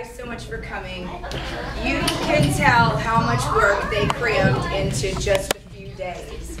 So much for coming. You can tell how much work they crammed into just a few days.